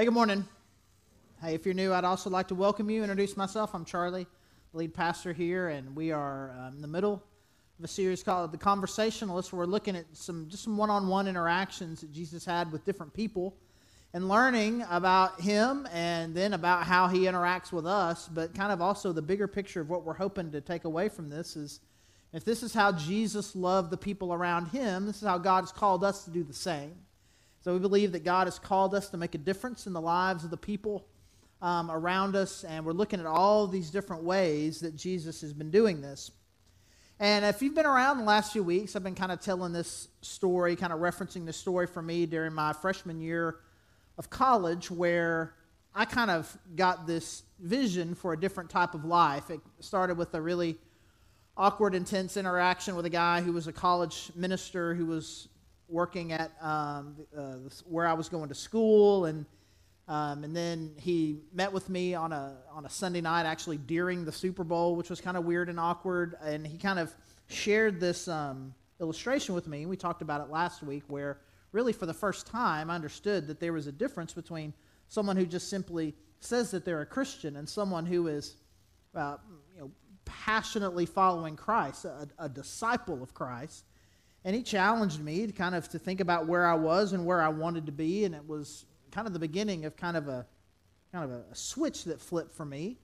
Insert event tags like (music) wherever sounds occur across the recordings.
Hey, good morning. Hey, if you're new, I'd also like to welcome you, introduce myself. I'm Charlie, the lead pastor here, and we are um, in the middle of a series called The Conversationalist. We're looking at some just some one-on-one interactions that Jesus had with different people and learning about him and then about how he interacts with us, but kind of also the bigger picture of what we're hoping to take away from this is if this is how Jesus loved the people around him, this is how God has called us to do the same. So we believe that God has called us to make a difference in the lives of the people um, around us, and we're looking at all these different ways that Jesus has been doing this. And if you've been around the last few weeks, I've been kind of telling this story, kind of referencing this story for me during my freshman year of college, where I kind of got this vision for a different type of life. It started with a really awkward, intense interaction with a guy who was a college minister who was working at um, uh, where I was going to school, and um, and then he met with me on a on a Sunday night, actually during the Super Bowl, which was kind of weird and awkward. And he kind of shared this um, illustration with me. We talked about it last week, where really for the first time I understood that there was a difference between someone who just simply says that they're a Christian and someone who is, uh, you know, passionately following Christ, a, a disciple of Christ and he challenged me to kind of to think about where I was and where I wanted to be, and it was kind of the beginning of kind of a kind of a, switch that flipped for me.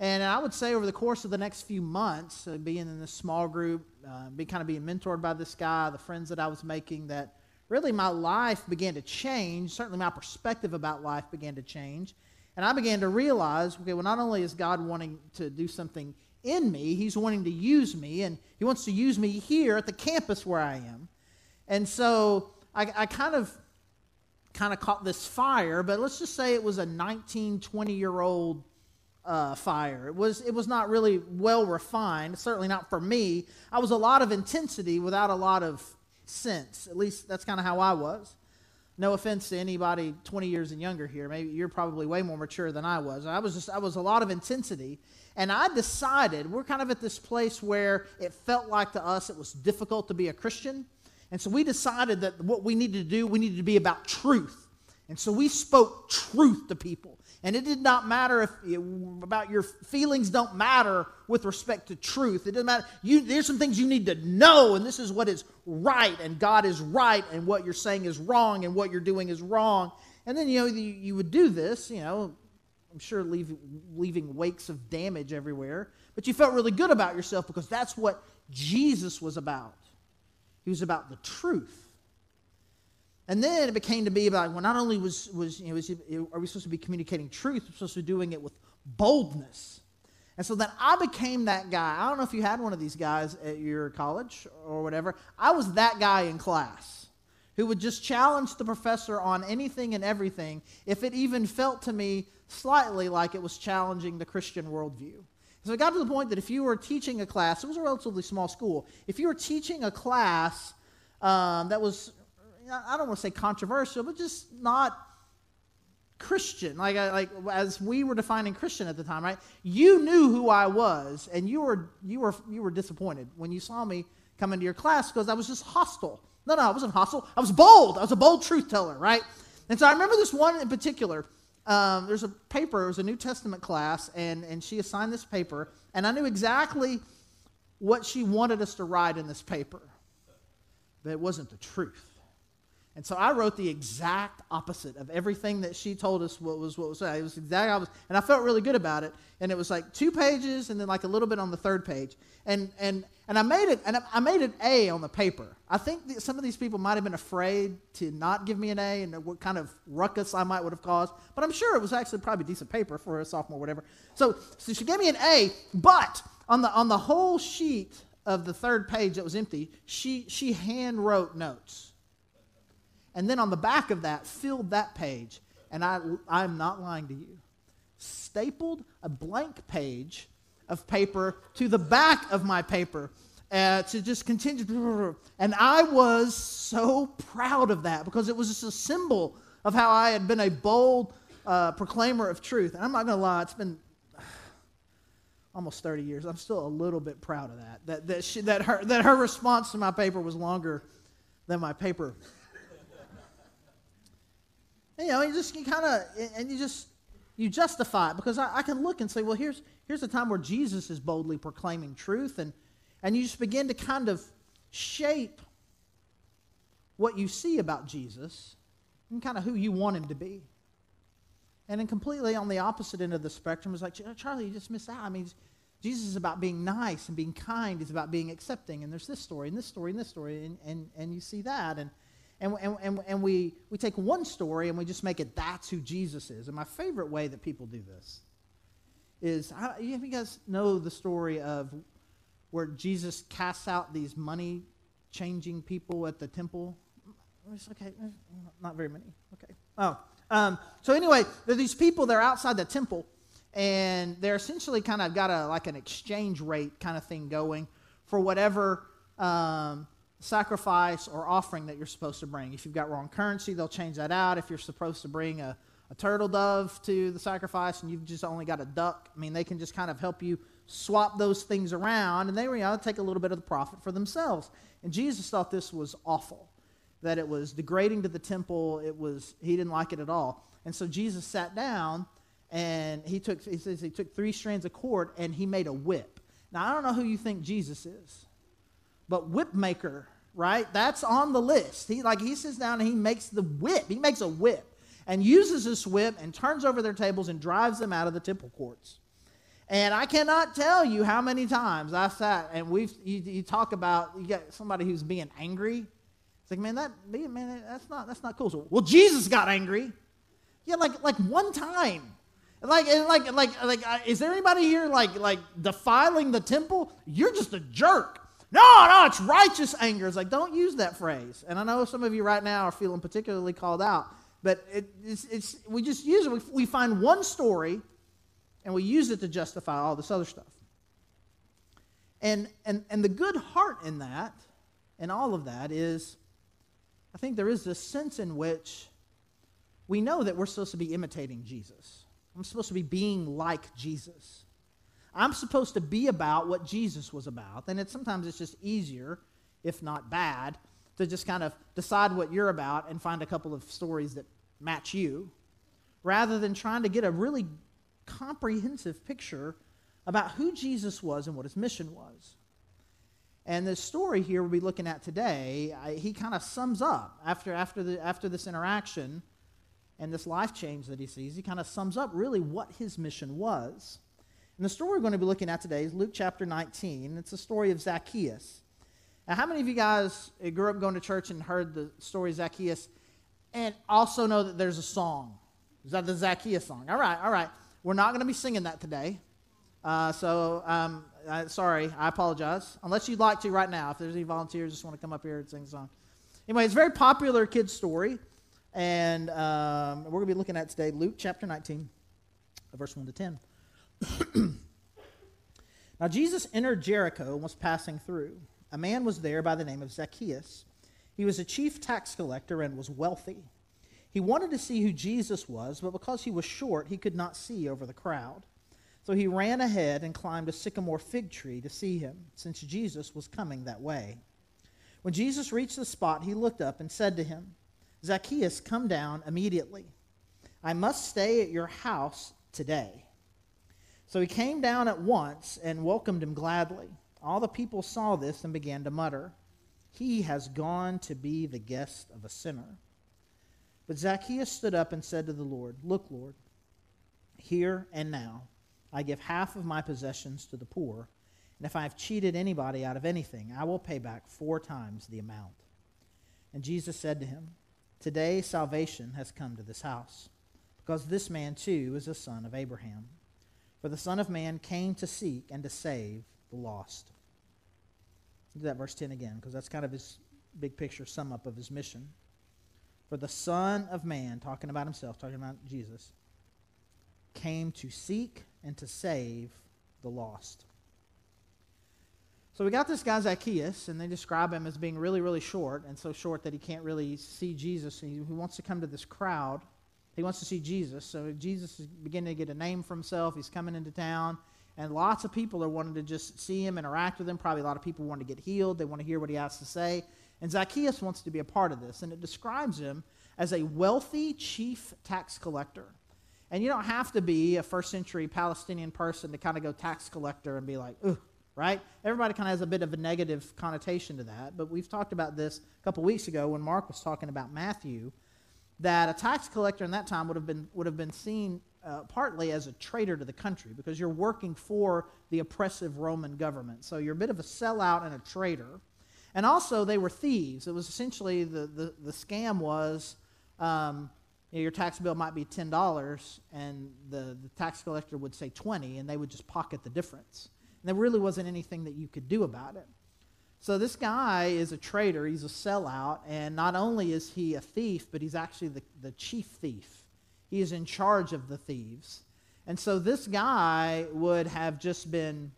And I would say over the course of the next few months, uh, being in this small group, uh, be kind of being mentored by this guy, the friends that I was making, that really my life began to change. Certainly, my perspective about life began to change, and I began to realize, okay, well, not only is God wanting to do something in me. He's wanting to use me, and He wants to use me here at the campus where I am. And so I, I kind of kind of caught this fire, but let's just say it was a 19, 20 year old uh, fire. It was, it was not really well refined, certainly not for me. I was a lot of intensity without a lot of sense. At least that's kind of how I was. No offense to anybody 20 years and younger here. Maybe you're probably way more mature than I was. I was just, I was a lot of intensity. And I decided, we're kind of at this place where it felt like to us it was difficult to be a Christian. And so we decided that what we needed to do, we needed to be about truth. And so we spoke truth to people. And it did not matter if about your feelings don't matter with respect to truth. It doesn't matter. You, there's some things you need to know, and this is what is right, and God is right, and what you're saying is wrong, and what you're doing is wrong. And then you know you, you would do this, you know, I'm sure leave, leaving wakes of damage everywhere. But you felt really good about yourself because that's what Jesus was about. He was about the truth. And then it became to be about, well, not only was, was, you know, was, are we supposed to be communicating truth, we're supposed to be doing it with boldness. And so then I became that guy. I don't know if you had one of these guys at your college or whatever. I was that guy in class who would just challenge the professor on anything and everything if it even felt to me slightly like it was challenging the Christian worldview. So it got to the point that if you were teaching a class, it was a relatively small school, if you were teaching a class um, that was, I don't want to say controversial, but just not Christian, like, like as we were defining Christian at the time, right? You knew who I was, and you were, you were, you were disappointed when you saw me come into your class because I was just hostile. No, no, I wasn't hostile. I was bold. I was a bold truth teller, right? And so I remember this one in particular um, there's a paper, it was a New Testament class, and, and she assigned this paper, and I knew exactly what she wanted us to write in this paper, but it wasn't the truth. And so I wrote the exact opposite of everything that she told us what was what was it was exactly opposite, and I felt really good about it. And it was like two pages, and then like a little bit on the third page. And and and I made it, and I made an A on the paper. I think some of these people might have been afraid to not give me an A, and what kind of ruckus I might would have caused. But I'm sure it was actually probably decent paper for a sophomore, whatever. So so she gave me an A, but on the on the whole sheet of the third page that was empty, she she hand wrote notes and then on the back of that, filled that page. And I, I'm not lying to you. Stapled a blank page of paper to the back of my paper uh, to just continue. And I was so proud of that because it was just a symbol of how I had been a bold uh, proclaimer of truth. And I'm not going to lie, it's been (sighs) almost 30 years. I'm still a little bit proud of that. That, that, she, that, her, that her response to my paper was longer than my paper you know, you just you kind of and you just you justify it because I, I can look and say, well, here's here's a time where Jesus is boldly proclaiming truth, and and you just begin to kind of shape what you see about Jesus and kind of who you want him to be. And then completely on the opposite end of the spectrum is like, Charlie, you just missed out. I mean, Jesus is about being nice and being kind. He's about being accepting. And there's this story and this story and this story. And, and, and you see that. And, and, and, and, and we, we take one story and we just make it that's who Jesus is. And my favorite way that people do this is, you guys know the story of where Jesus casts out these money changing people at the temple? It's okay, not very many. Okay. Oh, um, so anyway, there are these people that are outside the temple, and they're essentially kind of got a like an exchange rate kind of thing going for whatever um, sacrifice or offering that you're supposed to bring. If you've got wrong currency, they'll change that out. If you're supposed to bring a, a turtle dove to the sacrifice and you've just only got a duck, I mean, they can just kind of help you swap those things around, and they you know, take a little bit of the profit for themselves. And Jesus thought this was awful that it was degrading to the temple. It was he didn't like it at all. And so Jesus sat down and he took he says he took three strands of cord and he made a whip. Now I don't know who you think Jesus is, but whip maker, right? That's on the list. He like he sits down and he makes the whip. He makes a whip and uses this whip and turns over their tables and drives them out of the temple courts. And I cannot tell you how many times I sat and we've you, you talk about you got somebody who's being angry it's like, man, that man, that's not that's not cool. So, well, Jesus got angry. Yeah, like like one time. Like like like like uh, is there anybody here like like defiling the temple? You're just a jerk. No, no, it's righteous anger. It's like don't use that phrase. And I know some of you right now are feeling particularly called out, but it, it's, it's we just use it. We, we find one story, and we use it to justify all this other stuff. And and and the good heart in that, and all of that is I think there is this sense in which we know that we're supposed to be imitating Jesus. I'm supposed to be being like Jesus. I'm supposed to be about what Jesus was about. And it's sometimes it's just easier, if not bad, to just kind of decide what you're about and find a couple of stories that match you, rather than trying to get a really comprehensive picture about who Jesus was and what his mission was. And the story here we'll be looking at today, I, he kind of sums up after, after, the, after this interaction and this life change that he sees, he kind of sums up really what his mission was. And the story we're going to be looking at today is Luke chapter 19. It's the story of Zacchaeus. Now, how many of you guys grew up going to church and heard the story of Zacchaeus and also know that there's a song? Is that the Zacchaeus song? All right, all right. We're not going to be singing that today. Uh, so um, sorry, I apologize. Unless you'd like to right now, if there's any volunteers just want to come up here and sing a song. Anyway, it's a very popular kid's story, and um, we're going to be looking at today Luke chapter 19, verse 1 to 10. Now, Jesus entered Jericho and was passing through. A man was there by the name of Zacchaeus. He was a chief tax collector and was wealthy. He wanted to see who Jesus was, but because he was short, he could not see over the crowd. So he ran ahead and climbed a sycamore fig tree to see him, since Jesus was coming that way. When Jesus reached the spot, he looked up and said to him, Zacchaeus, come down immediately. I must stay at your house today. So he came down at once and welcomed him gladly. All the people saw this and began to mutter, He has gone to be the guest of a sinner. But Zacchaeus stood up and said to the Lord, Look, Lord, here and now I give half of my possessions to the poor, and if I have cheated anybody out of anything, I will pay back four times the amount. And Jesus said to him, Today salvation has come to this house, because this man too is a son of Abraham. For the Son of Man came to seek and to save the lost. Do that verse 10 again, because that's kind of his big picture sum up of his mission. For the Son of Man, talking about himself, talking about Jesus, came to seek and to save the lost. So we got this guy Zacchaeus, and they describe him as being really, really short, and so short that he can't really see Jesus. And he wants to come to this crowd. He wants to see Jesus. So Jesus is beginning to get a name for himself. He's coming into town, and lots of people are wanting to just see him, interact with him. Probably a lot of people want to get healed. They want to hear what he has to say. And Zacchaeus wants to be a part of this. And it describes him as a wealthy chief tax collector. And you don't have to be a first century Palestinian person to kind of go tax collector and be like, ugh, right? Everybody kind of has a bit of a negative connotation to that. But we've talked about this a couple weeks ago when Mark was talking about Matthew, that a tax collector in that time would have been, would have been seen uh, partly as a traitor to the country because you're working for the oppressive Roman government. So you're a bit of a sellout and a traitor. And also, they were thieves. It was essentially the, the, the scam was um, you know, your tax bill might be $10, and the, the tax collector would say 20 and they would just pocket the difference. And there really wasn't anything that you could do about it. So this guy is a traitor, he's a sellout, and not only is he a thief, but he's actually the, the chief thief. He is in charge of the thieves. And so this guy would have just been,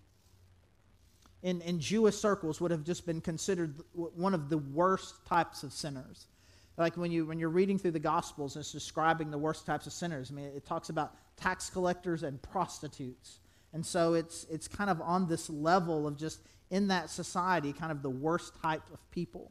in, in Jewish circles, would have just been considered one of the worst types of sinners. Like when, you, when you're reading through the Gospels and it's describing the worst types of sinners, I mean, it talks about tax collectors and prostitutes. And so it's, it's kind of on this level of just in that society, kind of the worst type of people.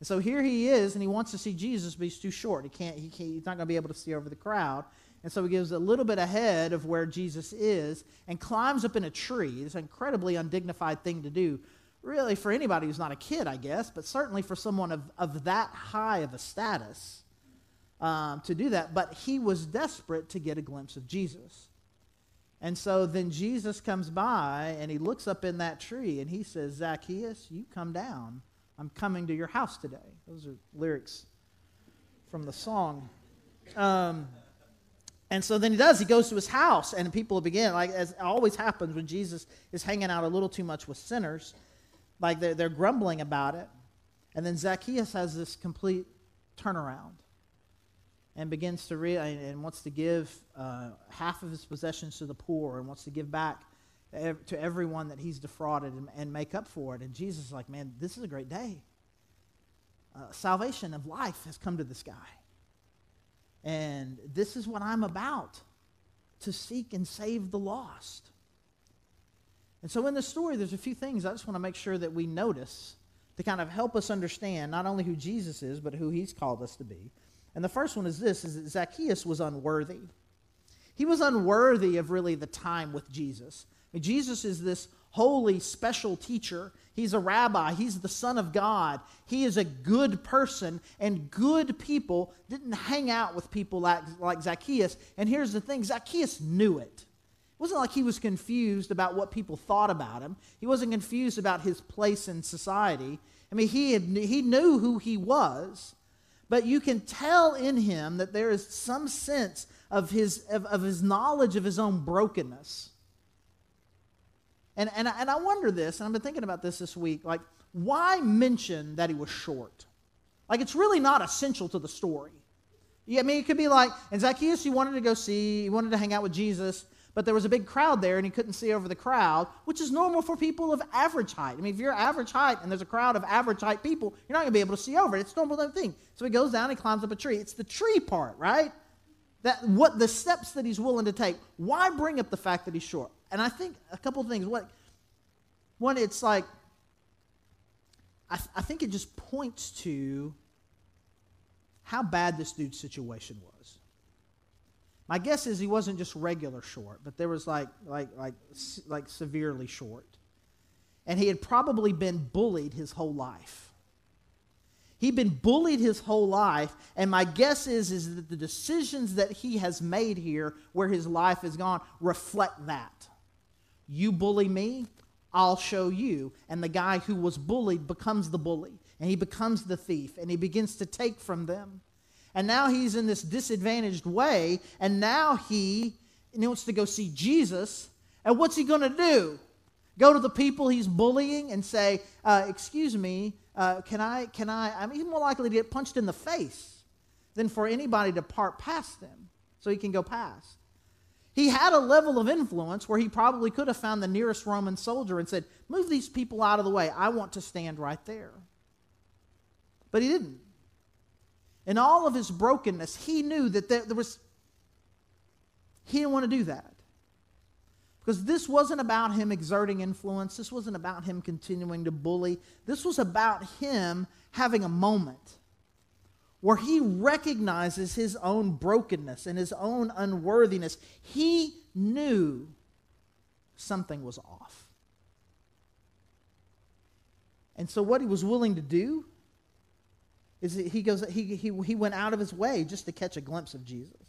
And so here he is, and he wants to see Jesus, but he's too short. He can't, he can't, he's not going to be able to see over the crowd. And so he gives a little bit ahead of where Jesus is and climbs up in a tree. It's an incredibly undignified thing to do, really, for anybody who's not a kid, I guess, but certainly for someone of, of that high of a status um, to do that. But he was desperate to get a glimpse of Jesus. And so then Jesus comes by and he looks up in that tree and he says, Zacchaeus, you come down I'm coming to your house today. Those are lyrics from the song. Um, and so then he does. He goes to his house, and people begin, like as always happens when Jesus is hanging out a little too much with sinners, like they're, they're grumbling about it. And then Zacchaeus has this complete turnaround and begins to read and wants to give uh, half of his possessions to the poor and wants to give back to everyone that he's defrauded and, and make up for it. And Jesus is like, man, this is a great day. Uh, salvation of life has come to this guy. And this is what I'm about to seek and save the lost. And so in this story, there's a few things I just want to make sure that we notice to kind of help us understand not only who Jesus is, but who he's called us to be. And the first one is this, is that Zacchaeus was unworthy. He was unworthy of really the time with Jesus. I mean, Jesus is this holy, special teacher. He's a rabbi. He's the Son of God. He is a good person, and good people didn't hang out with people like, like Zacchaeus. And here's the thing Zacchaeus knew it. It wasn't like he was confused about what people thought about him, he wasn't confused about his place in society. I mean, he, had, he knew who he was, but you can tell in him that there is some sense of his, of, of his knowledge of his own brokenness. And, and, and I wonder this, and I've been thinking about this this week, like, why mention that he was short? Like, it's really not essential to the story. Yeah, I mean, it could be like, and Zacchaeus, he wanted to go see, he wanted to hang out with Jesus, but there was a big crowd there and he couldn't see over the crowd, which is normal for people of average height. I mean, if you're average height and there's a crowd of average height people, you're not going to be able to see over it. It's normal thing. So he goes down, he climbs up a tree. It's the tree part, right? That what the steps that he's willing to take. Why bring up the fact that he's short? And I think a couple of things. What one, it's like I, th- I think it just points to how bad this dude's situation was. My guess is he wasn't just regular short, but there was like like like like severely short. And he had probably been bullied his whole life. He'd been bullied his whole life, and my guess is, is that the decisions that he has made here, where his life has gone, reflect that. You bully me, I'll show you. And the guy who was bullied becomes the bully, and he becomes the thief, and he begins to take from them. And now he's in this disadvantaged way, and now he, wants to go see Jesus. And what's he going to do? Go to the people he's bullying and say, uh, "Excuse me, uh, can I? Can I?" I mean, he's more likely to get punched in the face than for anybody to part past them, so he can go past. He had a level of influence where he probably could have found the nearest Roman soldier and said, Move these people out of the way. I want to stand right there. But he didn't. In all of his brokenness, he knew that there, was, he didn't want to do that. Because this wasn't about him exerting influence. This wasn't about him continuing to bully. This was about him having a moment where he recognizes his own brokenness and his own unworthiness. He knew something was off. And so, what he was willing to do is he goes he, he, he went out of his way just to catch a glimpse of Jesus.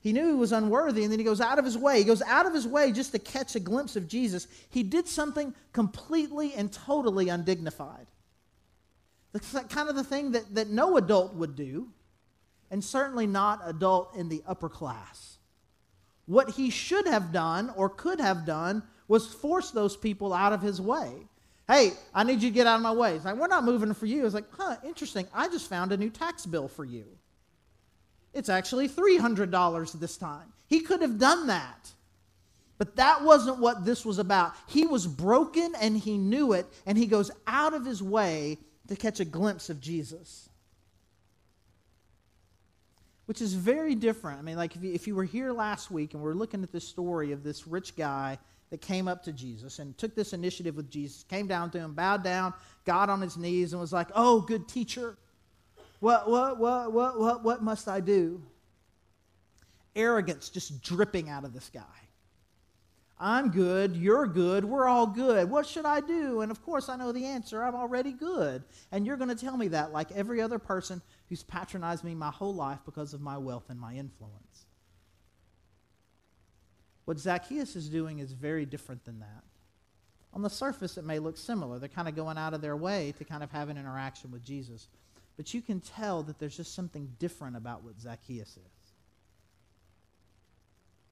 He knew he was unworthy, and then he goes out of his way. He goes out of his way just to catch a glimpse of Jesus. He did something completely and totally undignified. That's kind of the thing that, that no adult would do, and certainly not adult in the upper class. What he should have done or could have done was force those people out of his way. Hey, I need you to get out of my way. It's like, we're not moving for you. It's like, huh, interesting. I just found a new tax bill for you. It's actually $300 this time. He could have done that. But that wasn't what this was about. He was broken and he knew it, and he goes out of his way to catch a glimpse of Jesus. Which is very different. I mean, like if you, if you were here last week and we're looking at this story of this rich guy that came up to Jesus and took this initiative with Jesus, came down to him, bowed down, got on his knees, and was like, Oh, good teacher, what, what, what, what, what, what must I do? Arrogance just dripping out of this guy. I'm good, you're good, we're all good. What should I do? And of course, I know the answer. I'm already good. And you're going to tell me that like every other person who's patronized me my whole life because of my wealth and my influence. What Zacchaeus is doing is very different than that. On the surface, it may look similar. They're kind of going out of their way to kind of have an interaction with Jesus. But you can tell that there's just something different about what Zacchaeus is.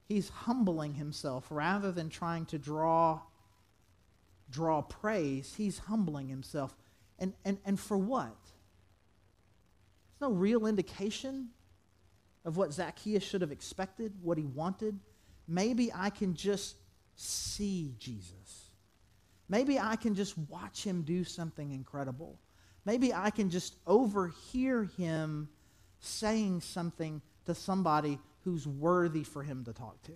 He's humbling himself rather than trying to draw, draw praise. He's humbling himself. And, and, and for what? There's no real indication of what Zacchaeus should have expected, what he wanted maybe I can just see Jesus. Maybe I can just watch him do something incredible. Maybe I can just overhear him saying something to somebody who's worthy for him to talk to.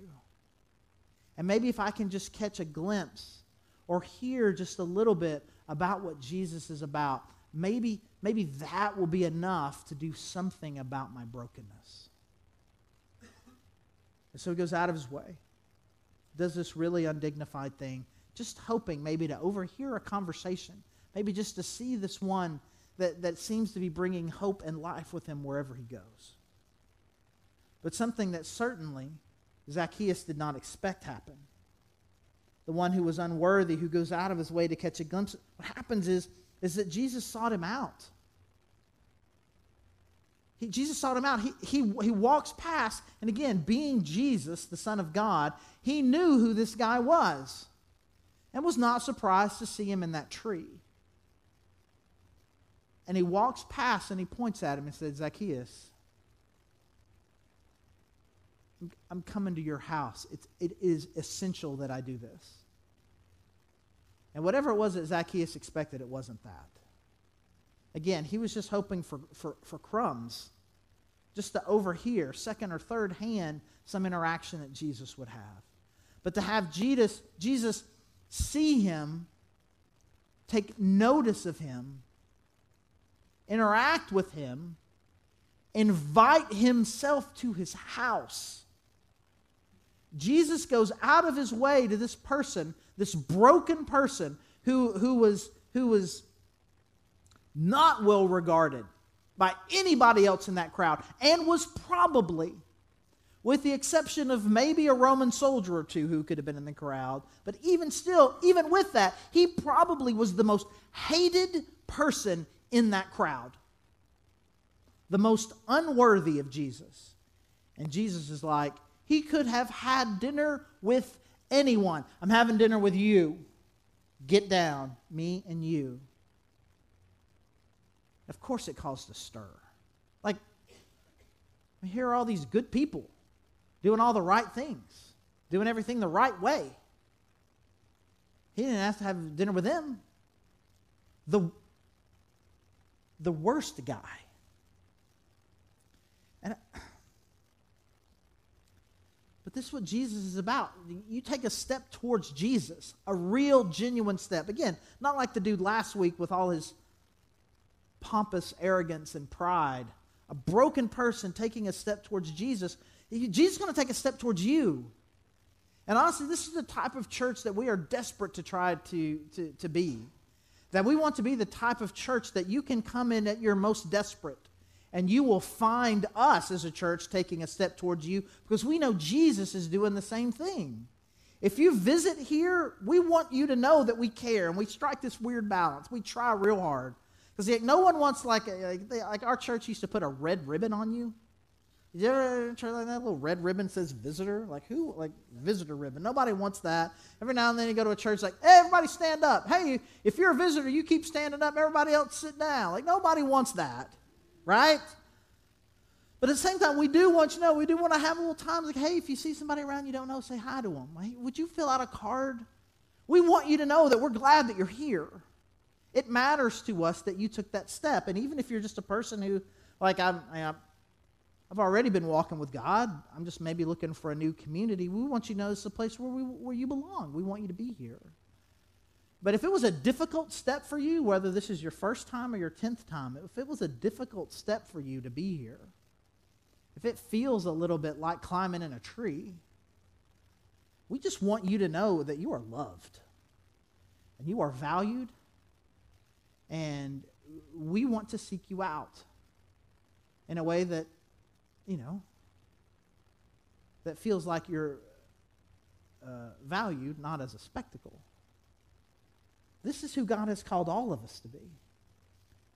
And maybe if I can just catch a glimpse or hear just a little bit about what Jesus is about, maybe, maybe that will be enough to do something about my brokenness. And so he goes out of his way, does this really undignified thing, just hoping maybe to overhear a conversation, maybe just to see this one that, that seems to be bringing hope and life with him wherever he goes. But something that certainly Zacchaeus did not expect happen. The one who was unworthy, who goes out of his way to catch a glimpse. What happens is, is that Jesus sought him out. He, Jesus sought him out. He, he, he walks past, and again, being Jesus, the Son of God, he knew who this guy was and was not surprised to see him in that tree. And he walks past and he points at him and says, Zacchaeus, I'm coming to your house. It's, it is essential that I do this. And whatever it was that Zacchaeus expected, it wasn't that. Again, he was just hoping for, for, for crumbs, just to overhear, second or third hand, some interaction that Jesus would have. But to have Jesus, Jesus see him, take notice of him, interact with him, invite himself to his house. Jesus goes out of his way to this person, this broken person who, who, was, who was not well regarded by anybody else in that crowd, and was probably, with the exception of maybe a Roman soldier or two who could have been in the crowd, but even still, even with that, he probably was the most hated person in that crowd, the most unworthy of Jesus. And Jesus is like, he could have had dinner with anyone. I'm having dinner with you. Get down, me and you. Of course, it caused a stir. Like, here are all these good people doing all the right things, doing everything the right way. He didn't ask to have dinner with them. The, the worst guy. And But this is what Jesus is about. You take a step towards Jesus, a real, genuine step. Again, not like the dude last week with all his pompous arrogance and pride. A broken person taking a step towards Jesus. Jesus is going to take a step towards you. And honestly, this is the type of church that we are desperate to try to, to, to be. That we want to be the type of church that you can come in at your most desperate and you will find us as a church taking a step towards you because we know Jesus is doing the same thing. If you visit here, we want you to know that we care and we strike this weird balance. We try real hard. Because like, no one wants, like, like, like our church used to put a red ribbon on you. Did you ever try like that little red ribbon says visitor? Like who? Like visitor ribbon. Nobody wants that. Every now and then you go to a church like, hey, everybody stand up. Hey, if you're a visitor, you keep standing up. Everybody else sit down. Like nobody wants that, right? But at the same time, we do want you know, we do want to have a little time like, hey, if you see somebody around you don't know, say hi to them. Like, would you fill out a card? We want you to know that we're glad that you're here. It matters to us that you took that step. And even if you're just a person who, like, I'm, I've already been walking with God. I'm just maybe looking for a new community. We want you to know is a place where, we, where you belong. We want you to be here. But if it was a difficult step for you, whether this is your first time or your tenth time, if it was a difficult step for you to be here, if it feels a little bit like climbing in a tree, we just want you to know that you are loved and you are valued, and we want to seek you out in a way that you know, that feels like you're uh, valued not as a spectacle. This is who God has called all of us to be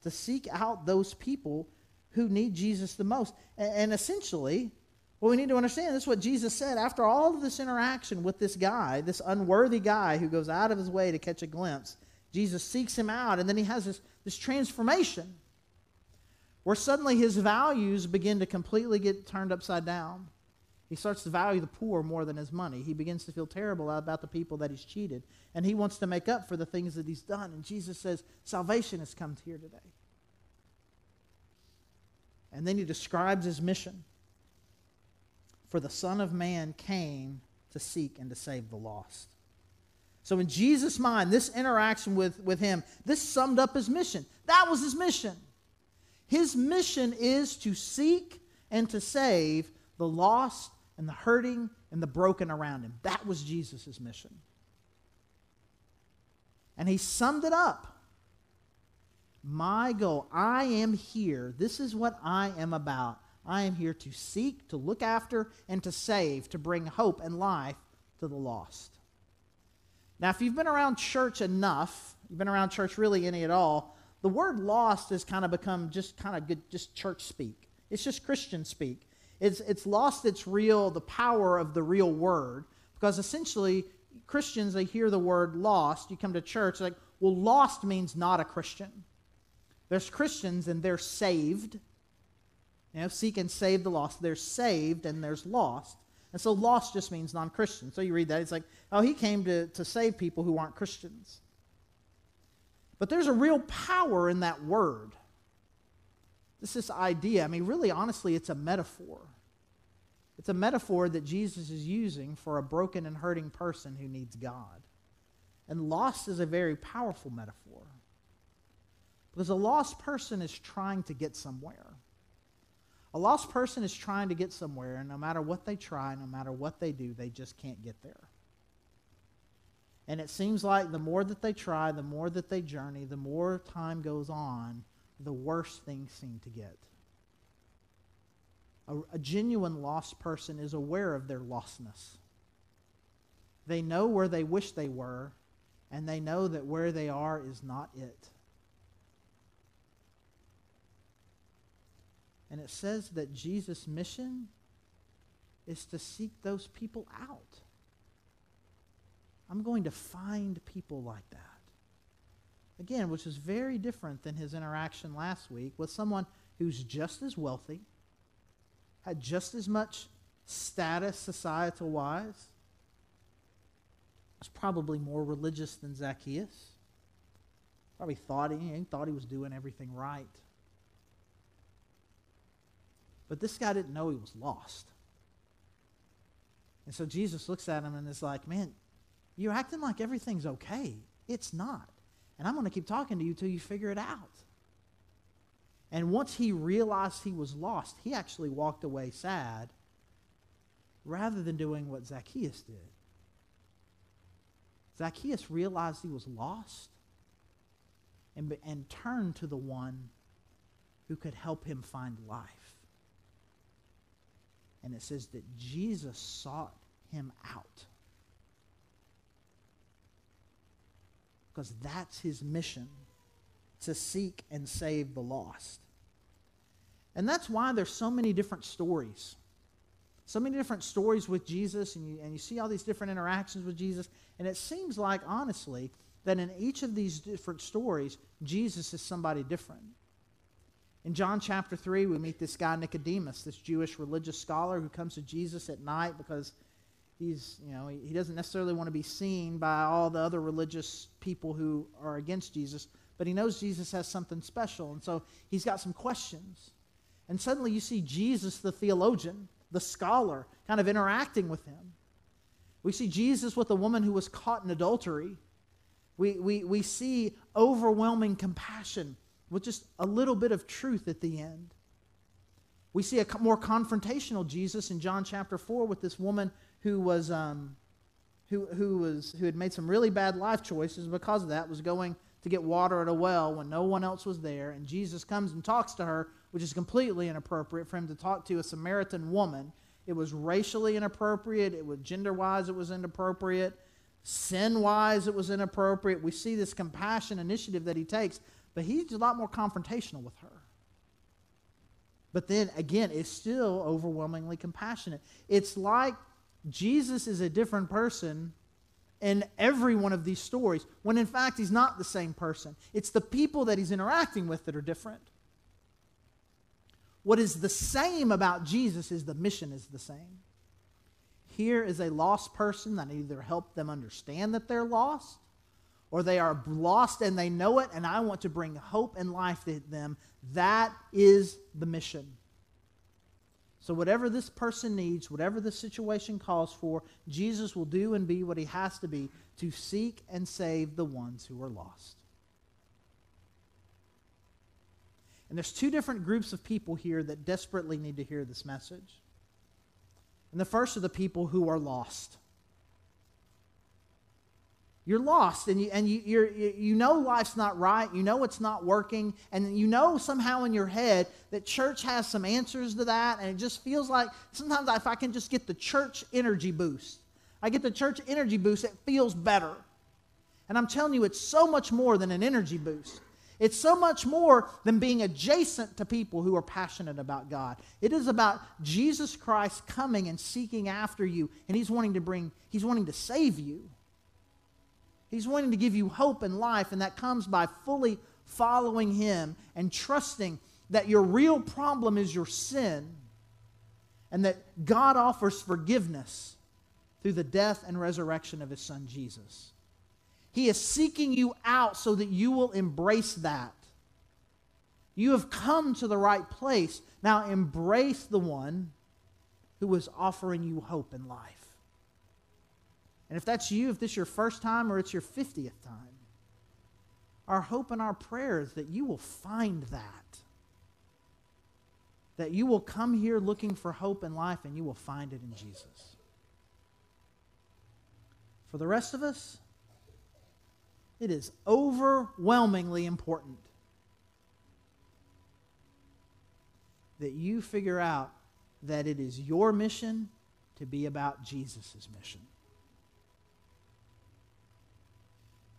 to seek out those people who need Jesus the most. And, and essentially, what we need to understand is what Jesus said after all of this interaction with this guy, this unworthy guy who goes out of his way to catch a glimpse. Jesus seeks him out, and then he has this, this transformation where suddenly his values begin to completely get turned upside down. He starts to value the poor more than his money. He begins to feel terrible about the people that he's cheated. And he wants to make up for the things that he's done. And Jesus says, Salvation has come here today. And then he describes his mission. For the Son of Man came to seek and to save the lost. So, in Jesus' mind, this interaction with, with him, this summed up his mission. That was his mission. His mission is to seek and to save the lost and the hurting and the broken around him. That was Jesus' mission. And he summed it up. My goal, I am here. This is what I am about. I am here to seek, to look after, and to save, to bring hope and life to the lost. Now, if you've been around church enough, you've been around church really any at all, the word lost has kind of become just kind of good, just church speak. It's just Christian speak. It's, it's lost its real, the power of the real word, because essentially Christians, they hear the word lost. You come to church, like, well, lost means not a Christian. There's Christians and they're saved. You know, seek and save the lost. They're saved and there's lost. And so lost just means non Christian. So you read that, it's like, oh, he came to, to save people who aren't Christians. But there's a real power in that word. This this idea. I mean, really, honestly, it's a metaphor. It's a metaphor that Jesus is using for a broken and hurting person who needs God. And lost is a very powerful metaphor. Because a lost person is trying to get somewhere. A lost person is trying to get somewhere, and no matter what they try, no matter what they do, they just can't get there. And it seems like the more that they try, the more that they journey, the more time goes on, the worse things seem to get. A, a genuine lost person is aware of their lostness. They know where they wish they were, and they know that where they are is not it. And it says that Jesus' mission is to seek those people out. I'm going to find people like that. Again, which is very different than his interaction last week with someone who's just as wealthy, had just as much status societal wise, was probably more religious than Zacchaeus. Probably thought he, he thought he was doing everything right. But this guy didn't know he was lost. And so Jesus looks at him and is like, Man, you're acting like everything's okay. It's not. And I'm going to keep talking to you till you figure it out. And once he realized he was lost, he actually walked away sad rather than doing what Zacchaeus did. Zacchaeus realized he was lost and, and turned to the one who could help him find life. And it says that Jesus sought him out. Because that's his mission to seek and save the lost. And that's why there's so many different stories. So many different stories with Jesus, and you, and you see all these different interactions with Jesus. And it seems like, honestly, that in each of these different stories, Jesus is somebody different. In John chapter 3, we meet this guy Nicodemus, this Jewish religious scholar who comes to Jesus at night because he's, you know, he doesn't necessarily want to be seen by all the other religious people who are against Jesus, but he knows Jesus has something special. And so he's got some questions. And suddenly you see Jesus, the theologian, the scholar, kind of interacting with him. We see Jesus with a woman who was caught in adultery. We, we, we see overwhelming compassion with just a little bit of truth at the end. We see a more confrontational Jesus in John chapter 4 with this woman who was, um, who, who, was, who had made some really bad life choices because of that, was going to get water at a well when no one else was there. And Jesus comes and talks to her, which is completely inappropriate for him to talk to a Samaritan woman. It was racially inappropriate, it was gender wise, it was inappropriate, sin wise, it was inappropriate. We see this compassion initiative that he takes but he's a lot more confrontational with her. But then again, it's still overwhelmingly compassionate. It's like Jesus is a different person in every one of these stories, when in fact he's not the same person. It's the people that he's interacting with that are different. What is the same about Jesus is the mission is the same. Here is a lost person that either help them understand that they're lost or they are lost and they know it, and I want to bring hope and life to them. That is the mission. So, whatever this person needs, whatever the situation calls for, Jesus will do and be what he has to be to seek and save the ones who are lost. And there's two different groups of people here that desperately need to hear this message. And the first are the people who are lost. You're lost and, you, and you, you're, you know life's not right. You know it's not working. And you know somehow in your head that church has some answers to that. And it just feels like sometimes if I can just get the church energy boost, I get the church energy boost, it feels better. And I'm telling you, it's so much more than an energy boost. It's so much more than being adjacent to people who are passionate about God. It is about Jesus Christ coming and seeking after you, and He's wanting to bring, He's wanting to save you. He's wanting to give you hope and life, and that comes by fully following Him and trusting that your real problem is your sin and that God offers forgiveness through the death and resurrection of His Son Jesus. He is seeking you out so that you will embrace that. You have come to the right place. Now embrace the one who is offering you hope and life. And if that's you, if this is your first time or it's your 50th time, our hope and our prayer is that you will find that. That you will come here looking for hope and life and you will find it in Jesus. For the rest of us, it is overwhelmingly important that you figure out that it is your mission to be about Jesus' mission.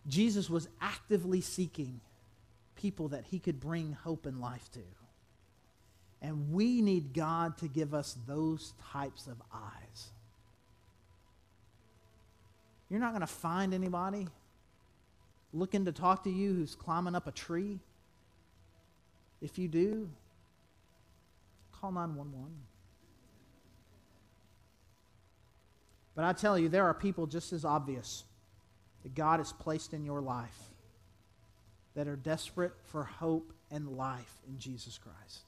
Jesus was actively seeking people that he could bring hope and life to. And we need God to give us those types of eyes. You're not going to find anybody looking to talk to you who's climbing up a tree. If you do, call 911. But I tell you, there are people just as obvious that God has placed in your life that are desperate for hope and life in Jesus Christ.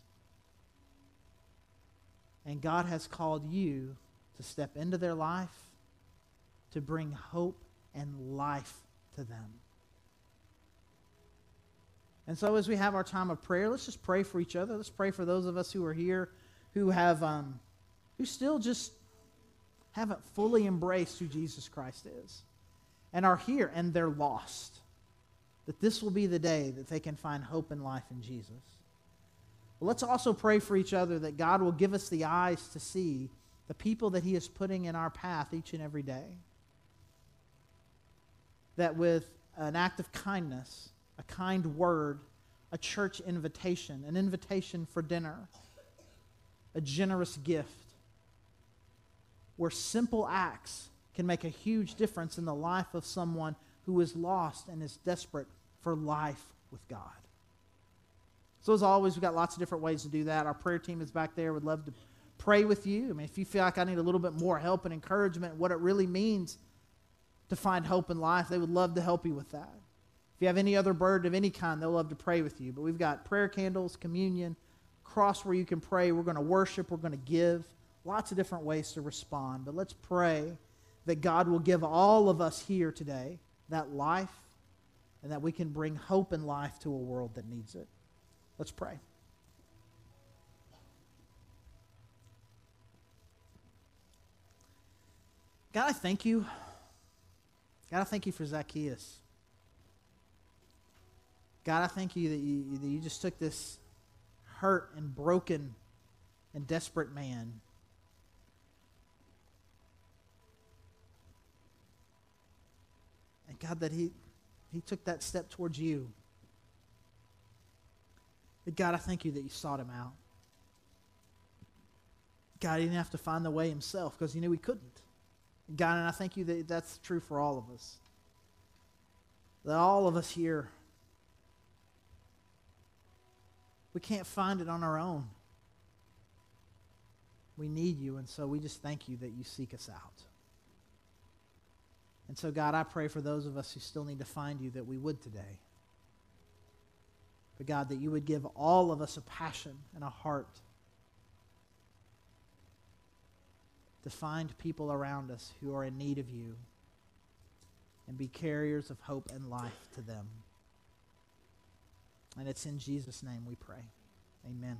And God has called you to step into their life, to bring hope and life to them. And so, as we have our time of prayer, let's just pray for each other. Let's pray for those of us who are here who have, um, who still just haven't fully embraced who Jesus Christ is and are here and they're lost. That this will be the day that they can find hope and life in Jesus. But let's also pray for each other that God will give us the eyes to see the people that He is putting in our path each and every day. That with an act of kindness, a kind word, a church invitation, an invitation for dinner, a generous gift, where simple acts can make a huge difference in the life of someone who is lost and is desperate for life with God. So, as always, we've got lots of different ways to do that. Our prayer team is back there. We'd love to pray with you. I mean, if you feel like I need a little bit more help and encouragement, what it really means to find hope in life, they would love to help you with that. If you have any other burden of any kind, they'll love to pray with you. But we've got prayer candles, communion, cross where you can pray. We're going to worship, we're going to give. Lots of different ways to respond. But let's pray that God will give all of us here today that life and that we can bring hope and life to a world that needs it. Let's pray. God, I thank you. God, I thank you for Zacchaeus. God, I thank you that you, that you just took this hurt and broken and desperate man. And God, that he, he took that step towards you. But God, I thank you that you sought him out. God, he didn't have to find the way himself because he knew he couldn't. God, and I thank you that that's true for all of us. That all of us here We can't find it on our own. We need you, and so we just thank you that you seek us out. And so, God, I pray for those of us who still need to find you that we would today. But, God, that you would give all of us a passion and a heart to find people around us who are in need of you and be carriers of hope and life to them. And it's in Jesus' name we pray. Amen.